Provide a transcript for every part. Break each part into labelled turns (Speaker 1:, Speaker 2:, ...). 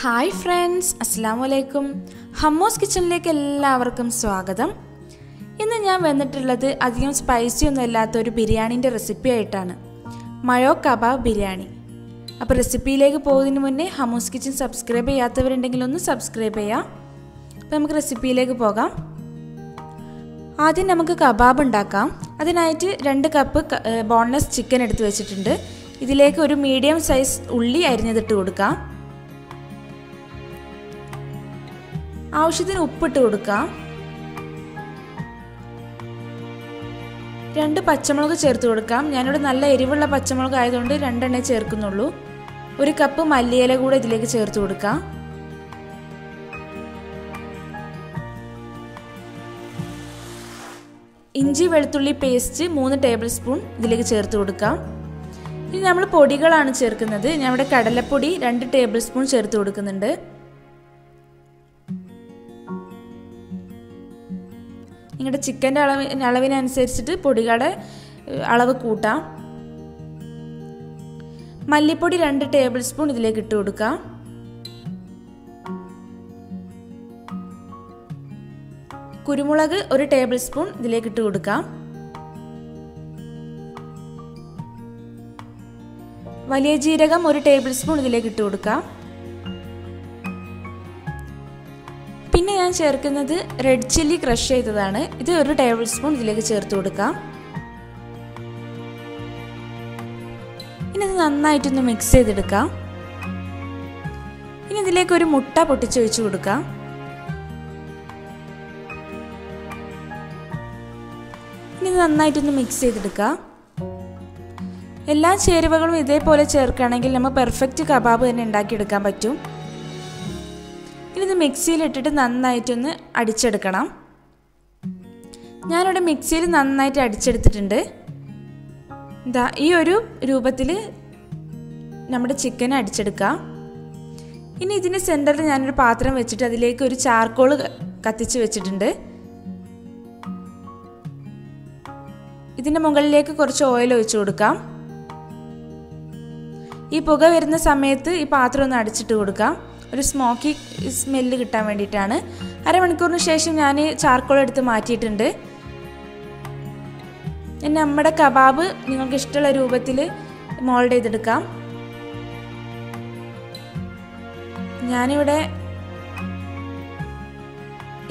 Speaker 1: Hi friends അസ്സാം വലൈക്കും ഹമ്മോസ് കിച്ചണിലേക്ക് എല്ലാവർക്കും സ്വാഗതം. ഇന്ന് ഞാൻ വന്നിട്ടുള്ളത് അധികം സ്പൈസി ഒന്നും ഇല്ലാത്ത ഒരു ബിരിയാണീന്റെ റെസിപ്പി ആയിട്ടാണ്. മഴോ കബാബ് ബിരിയാണി. അപ്പോൾ റെസിപ്പിയിലേക്ക് പോകുന്നതിന് മുന്നേ ഹമ്മോസ് കിച്ചൺ സബ്സ്ക്രൈബ് ചെയ്യാത്തവരുണ്ടെങ്കിൽ ഒന്ന് സബ്സ്ക്രൈബ് ചെയ്യാം. അപ്പോൾ നമുക്ക് റെസിപ്പിയിലേക്ക് പോകാം. ആദ്യം നമുക്ക് കബാബ് ഉണ്ടാക്കാം. അതിനായിട്ട് രണ്ട് കപ്പ് ബോൺലെസ് ചിക്കൻ എടുത്ത് വെച്ചിട്ടുണ്ട്. ഇതിലേക്ക് ഒരു മീഡിയം സൈസ് ഉള്ളി അരിഞ്ഞതിട്ട് കൊടുക്കാം. ആവശ്യത്തിന് ഉപ്പിട്ട് കൊടുക്കാം. രണ്ട് പച്ചമുളക് ചേർത്ത് കൊടുക്കാം. ഞാനിവിടെ നല്ല എരിവുള്ള പച്ചമുളക് ആയതുകൊണ്ട് രണ്ടെണ്ണേ ചേർക്കുന്നുള്ളൂ. ഒരു കപ്പ് മല്ലിയില കൂടെ ഇതിലേക്ക് ചേർത്ത് കൊടുക്കാം. ഇഞ്ചി വെളുത്തുള്ളി പേസ്റ്റ് മൂന്ന് ടേബിൾ സ്പൂൺ ഇതിലേക്ക് ചേർത്ത് കൊടുക്കാം. ഇനി നമ്മൾ പൊടികളാണ് ചേർക്കുന്നത്. ഞാൻ ഇവിടെ കടലപ്പൊടി രണ്ട് ടേബിൾ സ്പൂൺ ചേർത്ത് കൊടുക്കുന്നുണ്ട്. നിങ്ങളുടെ ചിക്കന്റെ അളവ് അളവിനനുസരിച്ചിട്ട് പൊടികളുടെ അളവ് കൂട്ടാം. മല്ലിപ്പൊടി രണ്ട് ടേബിൾ സ്പൂൺ ഇതിലേക്ക് ഇട്ട് കൊടുക്കാം. കുരുമുളക് ഒരു ടേബിൾ സ്പൂൺ ഇതിലേക്ക് ഇട്ട് കൊടുക്കാം. വലിയ ജീരകം ഒരു ടേബിൾ സ്പൂൺ ഇതിലേക്ക് ഇട്ട് കൊടുക്കാം. ഞാൻ ചേർക്കുന്നത് റെഡ് ചില്ലി ക്രഷ് ചെയ്തതാണ്. ഇത് ഒരു ടേബിൾ സ്പൂൺ ഇതിലേക്ക് ചേർത്ത് കൊടുക്കാം. ഇനി ഇത് നന്നായിട്ടൊന്ന് മിക്സ് ചെയ്തെടുക്കാം. ഇനി ഇതിലേക്ക് ഒരു മുട്ട പൊട്ടിച്ചൊഴിച്ചു കൊടുക്കാം. ഇനി നന്നായിട്ടൊന്ന് മിക്സ് ചെയ്തെടുക്കാം. എല്ലാ ചേരുവകളും ഇതേപോലെ ചേർക്കുകയാണെങ്കിൽ നമ്മൾ പെർഫെക്റ്റ് കബാബ് തന്നെ ഉണ്ടാക്കിയെടുക്കാൻ പറ്റും. ഇനി ഇത് മിക്സിയിലിട്ടിട്ട് നന്നായിട്ടൊന്ന് അടിച്ചെടുക്കണം. ഞാനിവിടെ മിക്സിയിൽ നന്നായിട്ട് അടിച്ചെടുത്തിട്ടുണ്ട്. ഇതാ ഈ ഒരു രൂപത്തിൽ നമ്മുടെ ചിക്കൻ അടിച്ചെടുക്കാം. ഇനി ഇതിന്റെ സെന്ററിൽ ഞാനൊരു പാത്രം വെച്ചിട്ട് അതിലേക്ക് ഒരു ചാർക്കോൾ കത്തിച്ച് വെച്ചിട്ടുണ്ട്. ഇതിന്റെ മുകളിലേക്ക് കുറച്ച് ഓയിൽ ഒഴിച്ചു കൊടുക്കാം. ഈ പുക വരുന്ന സമയത്ത് ഈ പാത്രം ഒന്ന് അടിച്ചിട്ട് കൊടുക്കാം. ഒരു സ്മോക്കി സ്മെല്ല് കിട്ടാൻ വേണ്ടിയിട്ടാണ്. അരമണിക്കൂറിന് ശേഷം ഞാൻ ചാർക്കോൾ എടുത്ത് മാറ്റിയിട്ടുണ്ട്. നമ്മുടെ കബാബ് നിങ്ങൾക്ക് ഇഷ്ടമുള്ള രൂപത്തിൽ മോൾഡ് ചെയ്തെടുക്കാം. ഞാനിവിടെ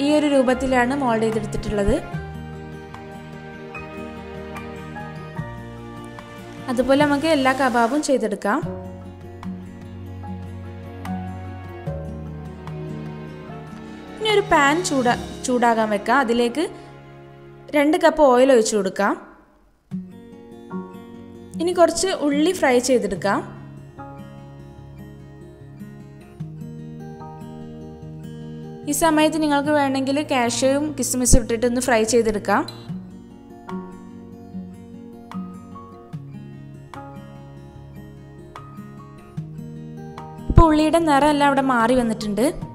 Speaker 1: ഈ ഒരു രൂപത്തിലാണ് മോൾഡ് ചെയ്തെടുത്തിട്ടുള്ളത്. അതുപോലെ നമുക്ക് എല്ലാ കബാബും ചെയ്തെടുക്കാം. പാൻ ചൂടാ ചൂടാകാൻ വെക്കാം. അതിലേക്ക് രണ്ട് കപ്പ് ഓയിൽ ഒഴിച്ചു കൊടുക്കാം. ഇനി കുറച്ച് ഉള്ളി ഫ്രൈ ചെയ്തെടുക്കാം. ഈ സമയത്ത് നിങ്ങൾക്ക് വേണമെങ്കിൽ കാഷ്യവും കിസ്മിസും ഇട്ടിട്ട് ഒന്ന് ഫ്രൈ ചെയ്തെടുക്കാം. ഇപ്പോൾ ഉള്ളിയുടെ നിറമെല്ലാം അവിടെ മാറി വന്നിട്ടുണ്ട്.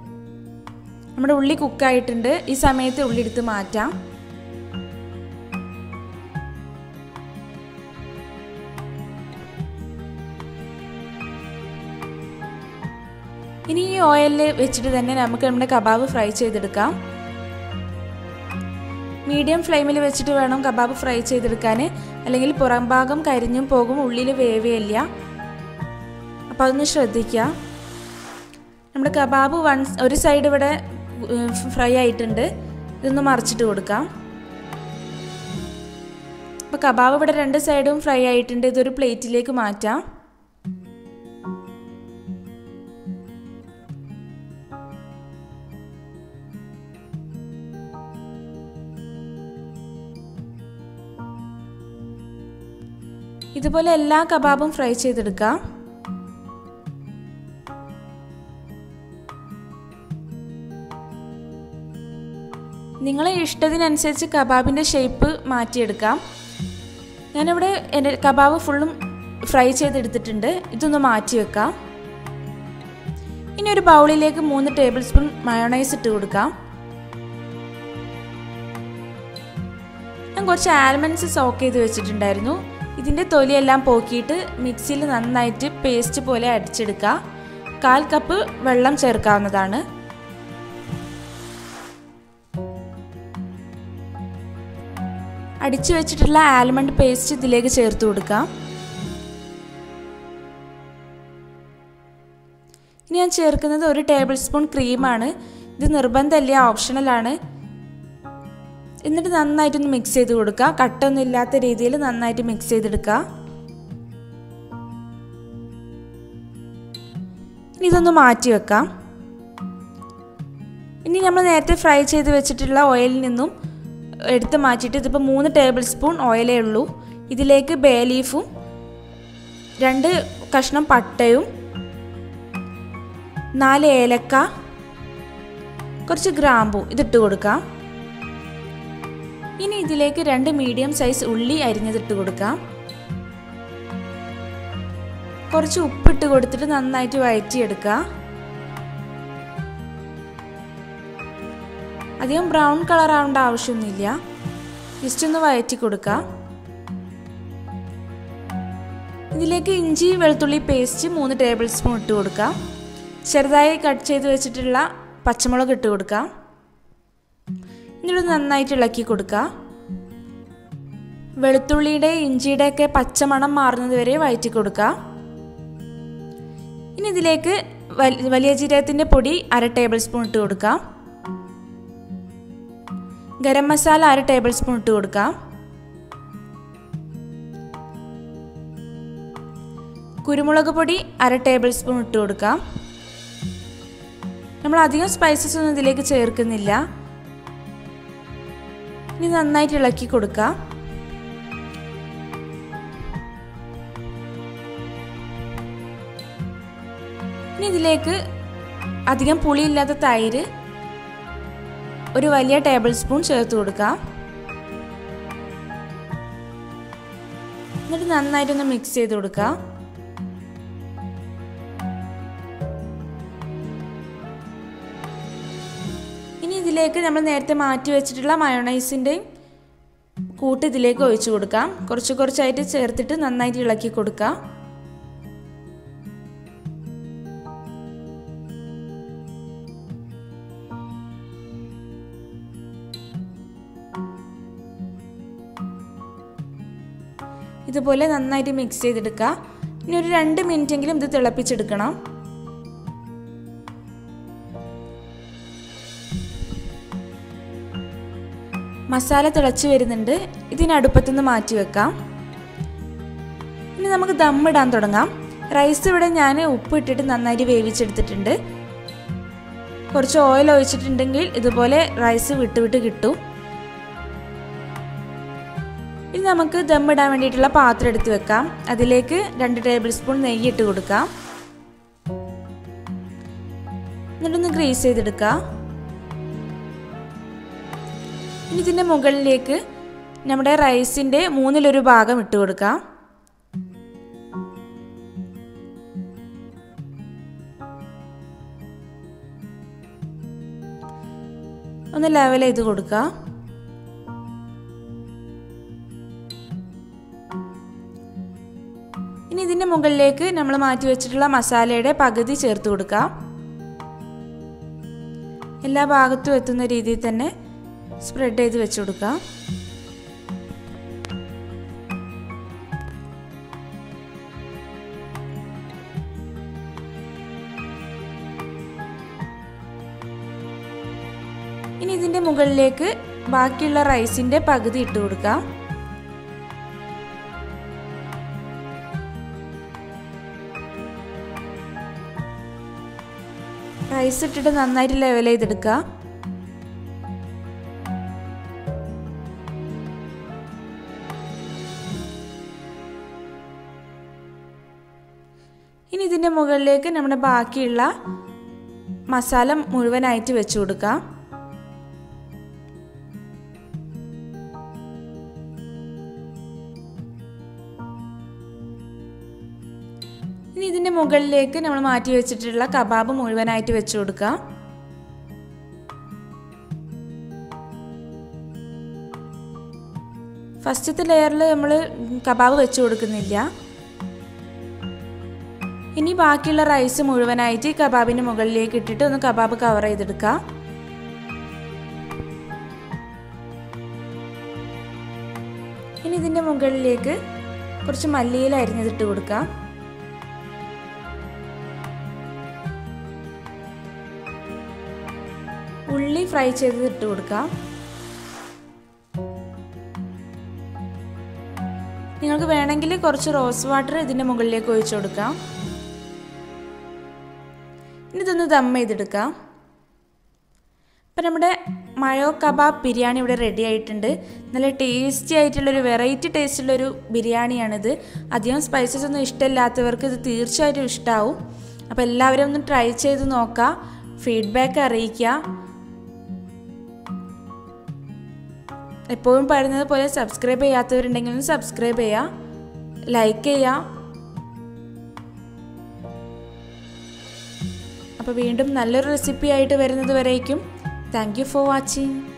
Speaker 1: നമ്മുടെ ഉള്ളി കുക്കായിട്ടുണ്ട്. ഈ സമയത്ത് ഉള്ളി എടുത്ത് മാറ്റാം. ഇനി ഈ ഓയിലിൽ വെച്ചിട്ട് തന്നെ നമുക്ക് നമ്മുടെ കബാബ് ഫ്രൈ ചെയ്തെടുക്കാം. മീഡിയം ഫ്ലെയിമിൽ വെച്ചിട്ട് വേണം കബാബ് ഫ്രൈ ചെയ്തെടുക്കാൻ. അല്ലെങ്കിൽ പുറം ഭാഗം കരിഞ്ഞും പോകും ഉള്ളിൽ വേവയില്ല. അപ്പോൾ അതൊന്ന് ശ്രദ്ധിക്കുക. നമ്മുടെ കബാബ് വൺ ഒരു സൈഡ് ഇവിടെ ഫ്രൈ ആയിട്ടുണ്ട് ഇതൊന്ന് മറിച്ചിട്ട് കൊടുക്കാം. അപ്പോൾ കബാബ് ഇവിടെ രണ്ട് സൈഡും ഫ്രൈ ആയിട്ടുണ്ട്. ഇതൊരു പ്ലേറ്റിലേക്ക് മാറ്റാം. ഇതുപോലെ എല്ലാ കബാബും ഫ്രൈ ചെയ്തെടുക്കാം. നിങ്ങളെ ഇഷ്ടത്തിനനുസരിച്ച് കബാബിന്റെ ഷേപ്പ് മാറ്റിയെടുക്കാം. ഞാനിവിടെ എന്റെ കബാബ് ഫുള്ളും ഫ്രൈ ചെയ്തെടുത്തിട്ടുണ്ട്. ഇതൊന്ന് മാറ്റി വെക്കാം. ഇനി ഒരു ബൗളിലേക്ക് മൂന്ന് ടേബിൾ സ്പൂൺ മയോണൈസ് ഇട്ട് കൊടുക്കാം. ഞാൻ കുറച്ച് ആൽമണ്ട്സ് സോക്ക് ചെയ്ത് വെച്ചിട്ടുണ്ടായിരുന്നു. ഇതിന്റെ തൊലിയെല്ലാം പോക്കിയിട്ട് മിക്സിയിൽ നന്നായിട്ട് പേസ്റ്റ് പോലെ അടിച്ചെടുക്കുക. കാൽ കപ്പ് വെള്ളം ചേർക്കാവുന്നതാണ്. അടിച്ചു വെച്ചിട്ടുള്ള ആൽമണ്ട് പേസ്റ്റ് ഇതിലേക്ക് ചേർത്ത് കൊടുക്കാം. ഇനി ഞാൻ ചേർക്കുന്നത് ഒരു ടേബിൾ സ്പൂൺ ക്രീമാണ്. ഇത് നിർബന്ധമല്ല ഓപ്ഷണലാണ് എന്നിട്ട് നന്നായിട്ടൊന്ന് മിക്സ് ചെയ്ത് കൊടുക്കുക കട്ടൊന്നും ഇല്ലാത്ത രീതിയിൽ നന്നായിട്ട് മിക്സ് ചെയ്തെടുക്കുക ഇനി ഇതൊന്ന് മാറ്റി വെക്കാം. ഇനി നമ്മൾ നേരത്തെ ഫ്രൈ ചെയ്ത് വെച്ചിട്ടുള്ള ഓയിലിൽ നിന്നും എടുത്ത് മാറ്റിയിട്ട് ഇതിപ്പോൾ മൂന്ന് ടേബിൾ സ്പൂൺ ഓയിലേ ഉള്ളൂ. ഇതിലേക്ക് ബേ ലീഫും രണ്ട് കഷ്ണം പട്ടയും നാല് ഏലക്ക കുറച്ച് ഗ്രാമ്പു ഇതിട്ട് കൊടുക്കാം. ഇനി ഇതിലേക്ക് രണ്ട് മീഡിയം സൈസ് ഉള്ളി അരിഞ്ഞതിട്ട് കൊടുക്കാം. കുറച്ച് ഉപ്പിട്ട് കൊടുത്തിട്ട് നന്നായിട്ട് വഴറ്റിയെടുക്കുക അധികം ബ്രൗൺ കളർ ആവേണ്ട ആവശ്യമൊന്നുമില്ല. ജസ്റ്റ് ഒന്ന് വയറ്റി കൊടുക്കുക ഇതിലേക്ക് ഇഞ്ചി വെളുത്തുള്ളി പേസ്റ്റ് മൂന്ന് ടേബിൾ സ്പൂൺ ഇട്ട് കൊടുക്കുക ചെറുതായി കട്ട് ചെയ്ത് വെച്ചിട്ടുള്ള പച്ചമുളക് ഇട്ട് കൊടുക്കാം. എന്നിട്ട് നന്നായിട്ട് ഇളക്കി കൊടുക്കുക വെളുത്തുള്ളിയുടെ ഇഞ്ചിയുടെ ഒക്കെ പച്ചമണം മാറുന്നത് വരെ വയറ്റി കൊടുക്കുക ഇനി ഇതിലേക്ക് വലിയ ജീരകത്തിന്റെ പൊടി അര ടേബിൾ സ്പൂൺ ഇട്ട് കൊടുക്കാം. ഗരം മസാല അര ടേബിൾ സ്പൂൺ ഇട്ട് കൊടുക്കാം. കുരുമുളക് പൊടി അര ടേബിൾ സ്പൂൺ ഇട്ട് കൊടുക്കാം. നമ്മൾ അധികം സ്പൈസസ് ഒന്നും ഇതിലേക്ക് ചേർക്കുന്നില്ല. ഇനി നന്നായിട്ട് ഇളക്കി കൊടുക്കാം. ഇനി ഇതിലേക്ക് അധികം പുളിയില്ലാത്ത തൈര് ഒരു വലിയ ടേബിൾ സ്പൂൺ ചേർത്ത് കൊടുക്കാം. എന്നിട്ട് നന്നായിട്ടൊന്ന് മിക്സ് ചെയ്ത് കൊടുക്കുക ഇനി ഇതിലേക്ക് നമ്മൾ നേരത്തെ മാറ്റി വെച്ചിട്ടുള്ള മയോണൈസിന്റെയും കൂട്ട് ഇതിലേക്ക് ഒഴിച്ചു കൊടുക്കാം. കുറച്ച് കുറച്ചായിട്ട് ചേർത്തിട്ട് നന്നായിട്ട് ഇളക്കി കൊടുക്കാം. ഇതുപോലെ നന്നായിട്ട് മിക്സ് ചെയ്തെടുക്കുക. ഇനി ഒരു രണ്ട് മിനിറ്റെങ്കിലും ഇത് തിളപ്പിച്ചെടുക്കണം. മസാല തിളച്ച് വരുന്നുണ്ട്. ഇതിനടുപ്പത്തുനിന്ന് മാറ്റി വെക്കാം. ഇനി നമുക്ക് ദമ്മിടാൻ തുടങ്ങാം. റൈസ് ഇവിടെ ഞാൻ ഉപ്പ് ഇട്ടിട്ട് നന്നായിട്ട് വേവിച്ചെടുത്തിട്ടുണ്ട്. കുറച്ച് ഓയിൽ ഒഴിച്ചിട്ടുണ്ടെങ്കിൽ ഇതുപോലെ റൈസ് വിട്ട് വിട്ട് കിട്ടും. ഇനി നമുക്ക് ഇടാൻ വേണ്ടിയിട്ടുള്ള പാത്രം എടുത്ത് വെക്കാം. അതിലേക്ക് രണ്ട് ടേബിൾ സ്പൂൺ നെയ്യ് ഇട്ട് കൊടുക്കാം. എന്നിട്ടൊന്ന് ഗ്രീസ് ചെയ്തെടുക്കാം ഇനി ഇതിന്റെ മുകളിലേക്ക് നമ്മുടെ റൈസിന്റെ മൂന്നിലൊരു ഭാഗം ഇട്ട് കൊടുക്കാം. ഒന്ന് ലെവൽ ചെയ്ത് കൊടുക്കുക. ഇതിന്റെ മുകളിലേക്ക് നമ്മൾ മാറ്റി വെച്ചിട്ടുള്ള മസാലയുടെ പകുതി ചേർത്ത് കൊടുക്കാം എല്ലാ ഭാഗത്തും എത്തുന്ന രീതിയിൽ തന്നെ സ്പ്രെഡ് ചെയ്ത് വെച്ച് കൊടുക്കാം ഇനി ഇതിന്റെ മുകളിലേക്ക് ബാക്കിയുള്ള റൈസിന്റെ പകുതി ഇട്ട് കൊടുക്കാം റൈസ് ഇട്ടിട്ട് നന്നായിട്ട് ലെവൽ ചെയ്തെടുക്കുക ഇനി ഇതിന്റെ മുകളിലേക്ക് നമ്മുടെ ബാക്കിയുള്ള മസാല മുഴുവനായിട്ട് വെച്ച് കൊടുക്കാം. മുകളിലേക്ക് നമ്മൾ മാറ്റി വെച്ചിട്ടുള്ള കബാബ് മുഴുവനായിട്ട് വെച്ച് കൊടുക്കാം ഫസ്റ്റത്തെ ലെയറിൽ നമ്മൾ കബാബ് വെച്ച് കൊടുക്കുന്നില്ല. ഇനി ബാക്കിയുള്ള റൈസ് മുഴുവനായിട്ട് ഈ കബാബിന് മുകളിലേക്ക് ഇട്ടിട്ട് ഒന്ന് കബാബ് കവർ ചെയ്തെടുക്കാം ഇനി ഇതിന്റെ മുകളിലേക്ക് കുറച്ച് മല്ലിയിൽ അരിഞ്ഞതിട്ട് കൊടുക്കാം ഉള്ളി ഫ്രൈ ചെയ്ത് ഇട്ട് കൊടുക്കാം. നിങ്ങൾക്ക് വേണമെങ്കിൽ കുറച്ച് റോസ് വാട്ടർ ഇതിന്റെ മുകളിലേക്ക് ഒഴിച്ചു കൊടുക്കാം. ഇനി ഇതൊന്ന് ദം ചെയ്തെടുക്കാം. അപ്പം നമ്മുടെ മയോ കബാബ് ബിരിയാണി ഇവിടെ റെഡി ആയിട്ടുണ്ട്. നല്ല ടേസ്റ്റി ആയിട്ടുള്ളൊരു വെറൈറ്റി ടേസ്റ്റുള്ളൊരു ബിരിയാണിയാണിത്. അധികം സ്പൈസസ് ഒന്നും ഇഷ്ടമില്ലാത്തവർക്ക് ഇത് തീർച്ചയായിട്ടും ഇഷ്ടമാവും അപ്പോൾ എല്ലാവരും ഒന്ന് ട്രൈ ചെയ്ത് നോക്കുക ഫീഡ്ബാക്ക് അറിയിക്കുക എപ്പോഴും പറയുന്നത് പോലെ സബ്സ്ക്രൈബ് ചെയ്യാത്തവരുണ്ടെങ്കിൽ ഒന്ന് സബ്സ്ക്രൈബ് ചെയ്യുക ലൈക്ക് ചെയ്യുക അപ്പോൾ വീണ്ടും നല്ലൊരു റെസിപ്പി ആയിട്ട് വരുന്നത് വരേക്കും. Thank you for watching